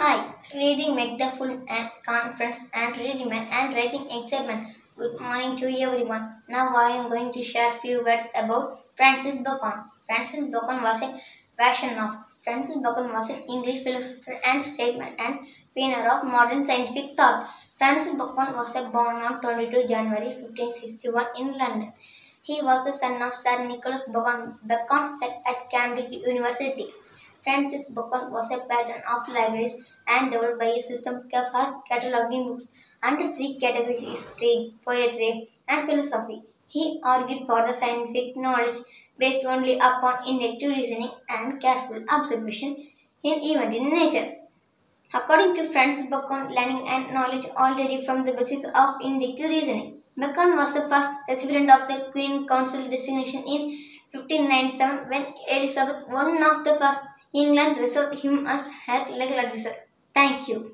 Hi, reading make the full and conference and reading and writing excitement. Good morning to everyone. Now I am going to share few words about Francis Bacon. Francis Bacon was a passion of Francis Bacon was an English philosopher and statesman and pioneer of modern scientific thought. Francis Bacon was born on 22 January 1561 in London. He was the son of Sir Nicholas Bacon, Bacon at Cambridge University. Francis Bacon was a patron of libraries and developed by a system for cataloging books under three categories history, poetry, and philosophy. He argued for the scientific knowledge based only upon inductive reasoning and careful observation in event in nature. According to Francis Bacon, learning and knowledge derive from the basis of inductive reasoning. Bacon was the first recipient of the Queen Counsel designation in 1597 when Elizabeth, one of the first England, reserved him as her legal advisor. Thank you.